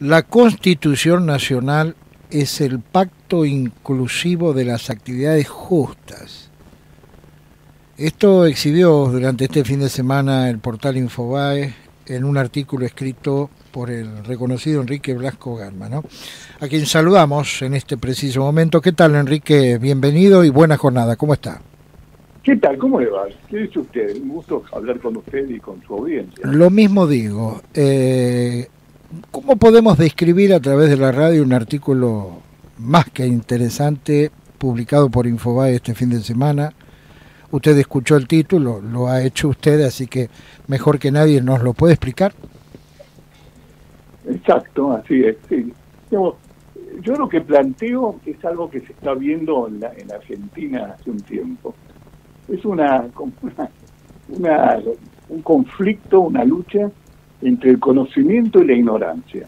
La Constitución Nacional es el pacto inclusivo de las actividades justas. Esto exhibió durante este fin de semana el portal Infobae en un artículo escrito por el reconocido Enrique Blasco Garma, ¿no? a quien saludamos en este preciso momento. ¿Qué tal, Enrique? Bienvenido y buena jornada. ¿Cómo está? ¿Qué tal? ¿Cómo le va? ¿Qué dice usted? Un gusto hablar con usted y con su audiencia. Lo mismo digo. Eh, ¿Cómo podemos describir a través de la radio un artículo más que interesante publicado por Infobae este fin de semana? Usted escuchó el título, lo ha hecho usted, así que mejor que nadie nos lo puede explicar. Exacto, así es. yo lo que planteo es algo que se está viendo en, la, en Argentina hace un tiempo. Es una, una, un conflicto, una lucha entre el conocimiento y la ignorancia.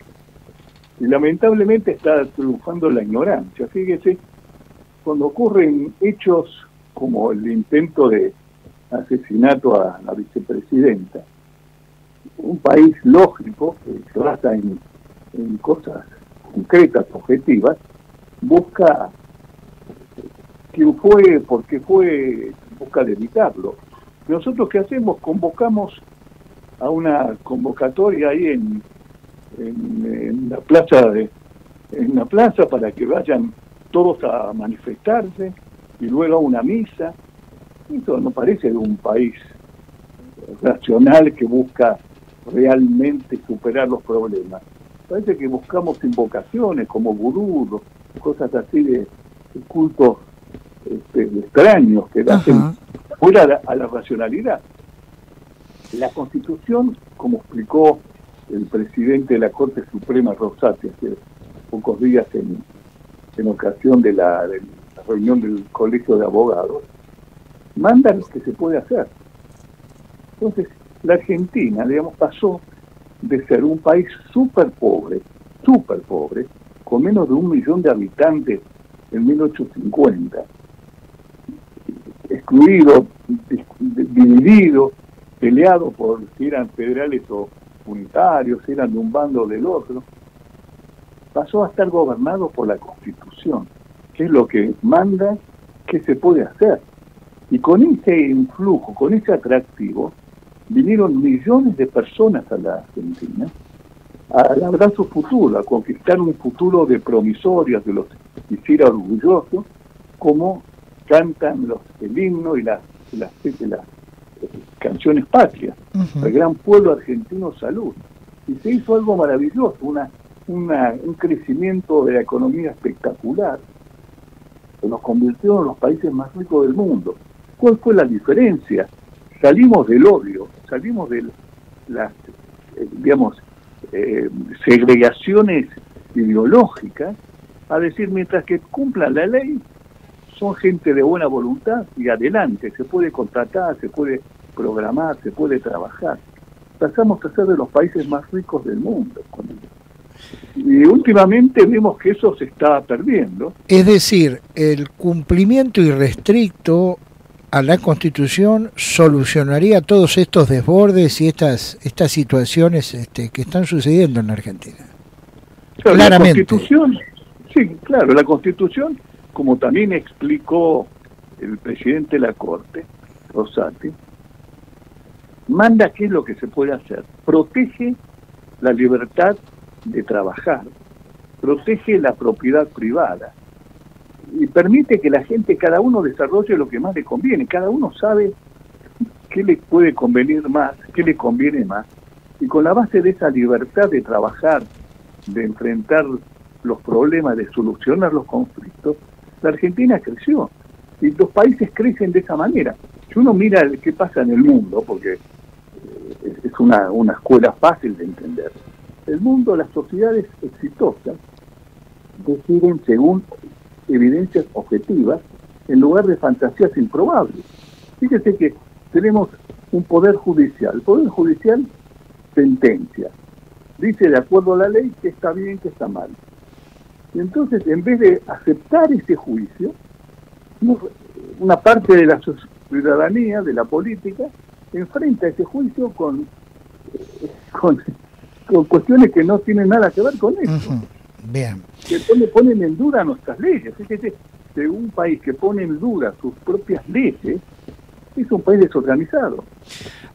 Y lamentablemente está triunfando la ignorancia. Fíjese, cuando ocurren hechos como el intento de asesinato a la vicepresidenta, un país lógico que se basa en, cosas concretas, objetivas, busca quién fue, por qué fue, busca de evitarlo. Nosotros qué hacemos? Convocamos a una convocatoria ahí en, en, la plaza de en la plaza para que vayan todos a manifestarse y luego a una misa. Eso no parece de un país racional que busca realmente superar los problemas. Parece que buscamos invocaciones como gurú, cosas así de, cultos este, extraños que hacen fuera a la racionalidad. La Constitución, como explicó el presidente de la Corte Suprema Rosati hace pocos días en, en ocasión de la, reunión del Colegio de Abogados, manda lo que se puede hacer. Entonces, la Argentina, digamos, pasó de ser un país súper pobre, súper pobre, con menos de un millón de habitantes en 1850, excluido, dividido, peleado por si eran federales o unitarios, si eran de un bando o del otro, pasó a estar gobernado por la Constitución, que es lo que manda que se puede hacer. Y con ese influjo, con ese atractivo, vinieron millones de personas a la Argentina a labrar su futuro, a conquistar un futuro de promisorias que los hiciera orgullosos, como cantan los, el himno y las, las, las canciones patrias. El gran pueblo argentino salud. Y se hizo algo maravilloso, una, una, un crecimiento de la economía espectacular que nos convirtió en los países más ricos del mundo. ¿Cuál fue la diferencia? Salimos del odio, salimos de las, eh, digamos, eh, segregaciones ideológicas a decir, mientras que cumplan la ley, son gente de buena voluntad y adelante, se puede contratar, se puede programar, se puede trabajar. Pasamos a ser de los países más ricos del mundo. Y últimamente vemos que eso se está perdiendo. Es decir, el cumplimiento irrestricto a la Constitución solucionaría todos estos desbordes y estas estas situaciones este, que están sucediendo en Argentina. Claramente. La Constitución, sí, claro, la Constitución como también explicó el presidente de la Corte, Rosati, manda qué es lo que se puede hacer. Protege la libertad de trabajar, protege la propiedad privada y permite que la gente, cada uno desarrolle lo que más le conviene. Cada uno sabe qué le puede convenir más, qué le conviene más. Y con la base de esa libertad de trabajar, de enfrentar los problemas, de solucionar los conflictos, la Argentina creció y los países crecen de esa manera. Si uno mira qué pasa en el mundo, porque es una, una escuela fácil de entender, el mundo, las sociedades exitosas deciden según evidencias objetivas en lugar de fantasías improbables. Fíjese que tenemos un poder judicial. El poder judicial sentencia. Dice de acuerdo a la ley que está bien, que está mal. Y entonces, en vez de aceptar ese juicio, una parte de la ciudadanía, de la política, enfrenta ese juicio con, con, cuestiones que no tienen nada que ver con eso. Bien. Que ponen en duda nuestras leyes. Fíjese, de un país que pone en duda sus propias leyes, es un país desorganizado.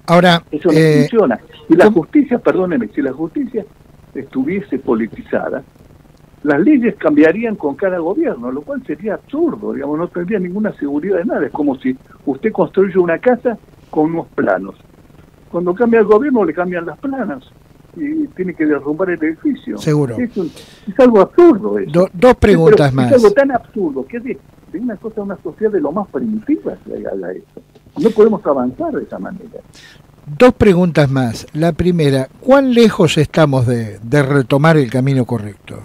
Ahora, eso no eh, funciona. Y la justicia, perdóneme, si la justicia estuviese politizada, las leyes cambiarían con cada gobierno, lo cual sería absurdo, digamos, no tendría ninguna seguridad de nada. Es como si usted construye una casa con unos planos. Cuando cambia el gobierno le cambian las planas y tiene que derrumbar el edificio. Seguro. Es, algo absurdo eso. dos preguntas más. Es algo tan absurdo que es de, una cosa, una sociedad de lo más primitiva que haga eso. No podemos avanzar de esa manera. Dos preguntas más. La primera, ¿cuán lejos estamos de, de retomar el camino correcto?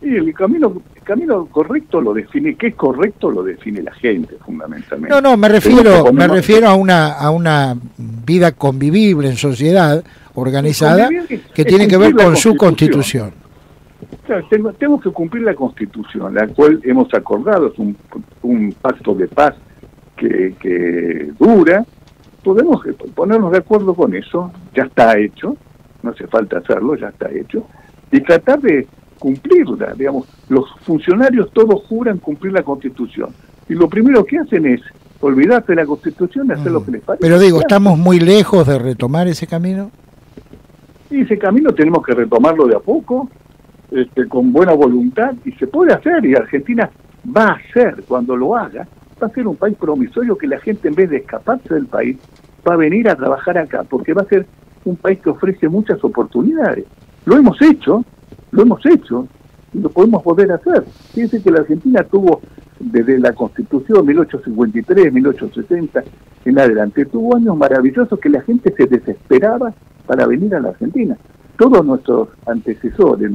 Sí, el camino, camino correcto lo define, ¿qué es correcto? Lo define la gente fundamentalmente. No, no, me refiero, me refiero a una, a una vida convivible en sociedad organizada que tiene que ver con su constitución. Claro, tenemos que cumplir la constitución, la cual hemos acordado, es un, un pacto de paz que, que dura. Podemos ponernos de acuerdo con eso, ya está hecho, no hace falta hacerlo, ya está hecho, y tratar de cumplirla. Digamos, los funcionarios todos juran cumplir la Constitución. Y lo primero que hacen es olvidarse de la Constitución y hacer lo mm. que les parece. Pero digo, ¿estamos muy lejos de retomar ese camino? Y ese camino tenemos que retomarlo de a poco, este, con buena voluntad, y se puede hacer, y Argentina va a hacer, cuando lo haga, va a ser un país promisorio que la gente en vez de escaparse del país, va a venir a trabajar acá, porque va a ser un país que ofrece muchas oportunidades. Lo hemos hecho, lo hemos hecho y lo podemos volver a hacer. Fíjense que la Argentina tuvo, desde la Constitución 1853, 1860 en adelante, tuvo años maravillosos que la gente se desesperaba para venir a la Argentina. Todos nuestros antecesores,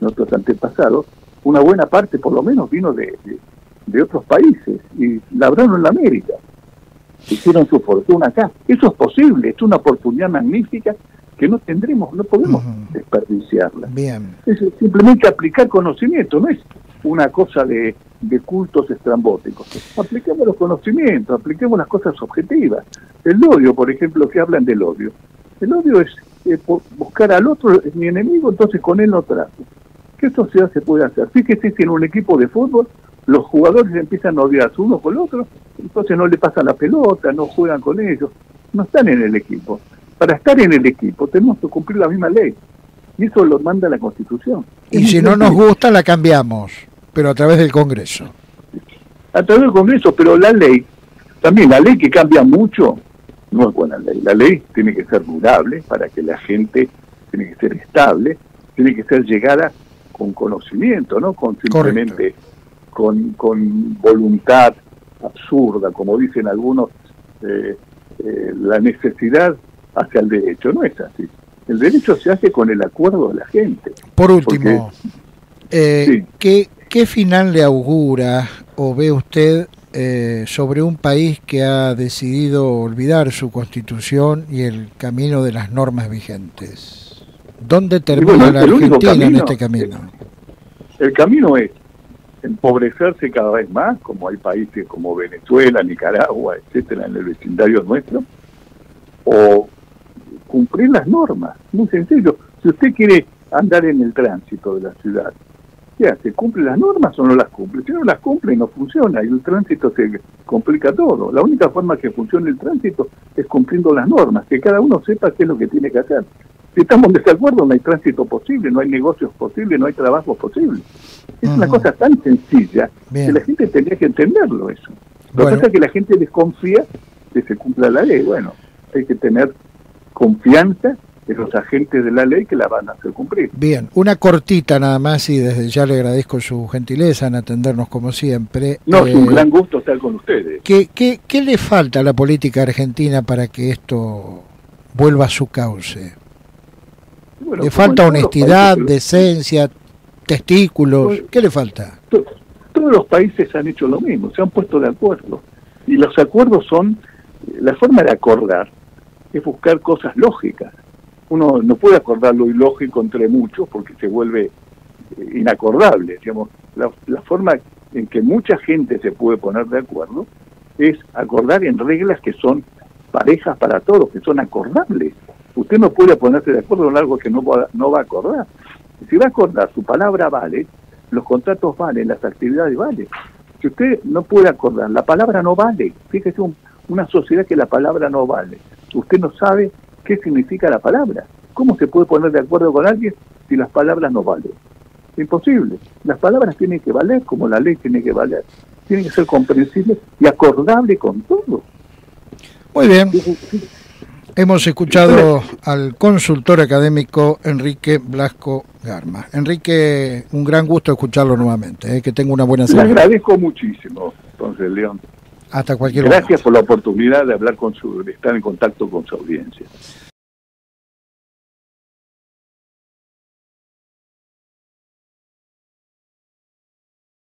nuestros antepasados, una buena parte por lo menos vino de, de, otros países y labraron en la América hicieron su fortuna acá. Eso es posible, es una oportunidad magnífica que no tendremos, no podemos desperdiciarla. Bien. Es simplemente aplicar conocimiento, no es una cosa de, de cultos estrambóticos. Apliquemos los conocimientos, apliquemos las cosas objetivas. El odio, por ejemplo, que hablan del odio. El odio es buscar al otro, es mi enemigo, entonces con él no trato. ¿Qué sociedad se puede hacer? Fíjese si en un equipo de fútbol los jugadores empiezan a odiarse uno con el otro, entonces no le pasan la pelota, no juegan con ellos, no están en el equipo para estar en el equipo tenemos que cumplir la misma ley. Y eso lo manda la Constitución. Y si no nos gusta, la cambiamos, pero a través del Congreso. A través del Congreso, pero la ley, también la ley que cambia mucho, no es buena ley. La ley tiene que ser durable para que la gente, tiene que ser estable, tiene que ser llegada con conocimiento, no con simplemente con, con voluntad absurda, como dicen algunos, eh, eh, la necesidad hacia el derecho. No es así. El derecho se hace con el acuerdo de la gente. Por último, eh, ¿qué, ¿qué, final le augura o ve usted eh, sobre un país que ha decidido olvidar su constitución y el camino de las normas vigentes? ¿Dónde termina la Argentina en este camino? El camino es empobrecerse cada vez más, como hay países como Venezuela, Nicaragua, etcétera, en el vecindario nuestro, o cumplir las normas. Muy sencillo. Si usted quiere andar en el tránsito de la ciudad, ¿qué hace? ¿Cumple las normas o no las cumple? Si no las cumple, no funciona y el tránsito se complica todo. La única forma que funcione el tránsito es cumpliendo las normas, que cada uno sepa qué es lo que tiene que hacer. Si estamos de acuerdo, no hay tránsito posible, no hay negocios posibles, no hay trabajo posible. Es una cosa tan sencilla que la gente tendría que entenderlo eso. Lo que pasa es que la gente desconfía que se cumpla la ley. Bueno, hay que tener confianza en los agentes de la ley que la van a hacer cumplir. Bien, una cortita nada más y desde ya le agradezco su gentileza en atendernos como siempre. No, es un eh, gran gusto estar con ustedes. ¿qué, qué, qué le falta a la política argentina para que esto vuelva a su cauce? ¿Le falta honestidad, decencia, testículos? ¿Qué le falta? Todos los países han hecho lo mismo, se han puesto de acuerdo. Y los acuerdos son la forma de acordar es buscar cosas lógicas. Uno no puede acordar lo ilógico entre muchos porque se vuelve eh, inacordable. Digamos, la, forma en que mucha gente se puede poner de acuerdo es acordar en reglas que son parejas para todos, que son acordables. Usted no puede ponerse de acuerdo en algo que no va, no va a acordar. Si va a acordar, su palabra vale, los contratos valen, las actividades valen. Si usted no puede acordar, la palabra no vale. Fíjese, una sociedad que la palabra no vale. Usted no sabe qué significa la palabra. ¿Cómo se puede poner de acuerdo con alguien si las palabras no valen? Imposible. Las palabras tienen que valer como la ley tiene que valer. Tienen que ser comprensibles y acordable con todo. Muy bien. Hemos escuchado al consultor académico Enrique Blasco Garma. Enrique, un gran gusto escucharlo nuevamente. ¿eh? Que tenga una buena semana. Le agradezco muchísimo, entonces, León. Hasta cualquier Gracias por la oportunidad de hablar con su, de estar en contacto con su audiencia.